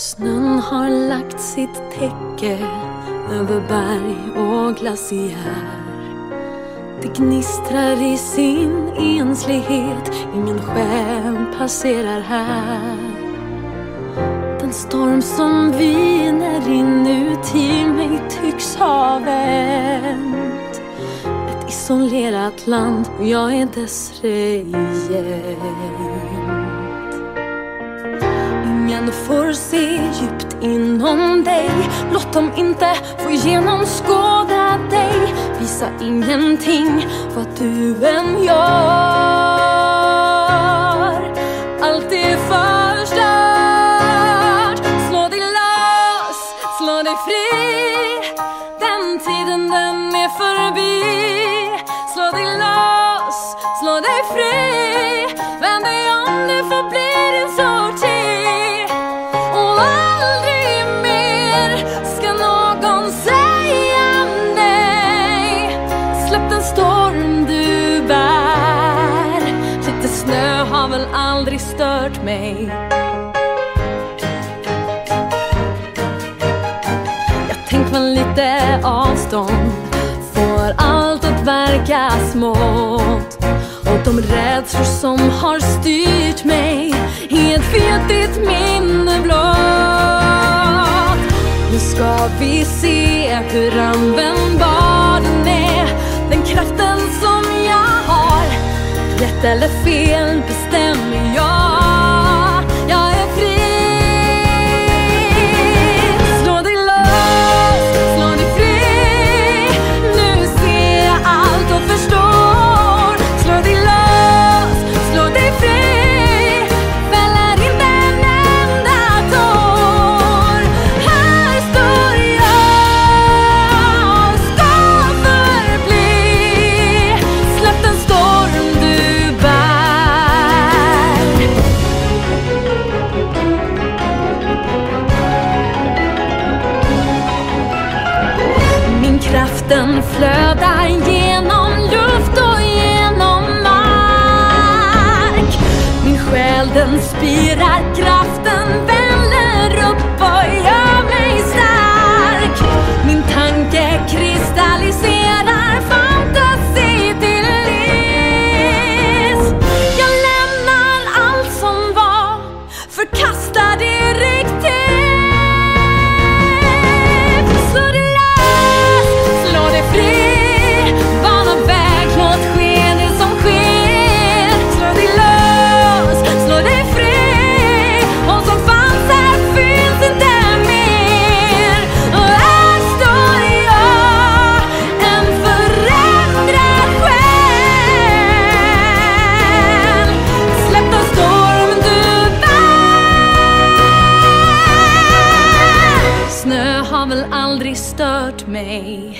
Snön har lagt sitt täcke över berg och glaciär. Det gnistrar i sin enslighet, ingen själ passerar här. Den storm som viner inuti mig tycks ha vänt. Ett isolerat land och jag är dess regent. Ingen får se djupt inom dig. Låt dem inte få genomskåda dig. Visa ingenting vad du än gör. Allt är förstört. Slå dig lös, slå dig fri. Den tiden den är förbi. Slå dig lös, slå dig fri. Vänd dig väl aldrig stört mig. Jag tänk mig lite avstånd. Får allt att verka smått. Och de rädslor som har styrt mig. I ett fetigt minne blott. Nu ska vi se hur användbar den är. Den kraften som jag har. Rätt eller fel bestämmer Vatten den flödar genom luft och genom mark. Min själ den spirar, kraften väller har väl aldrig stört mig.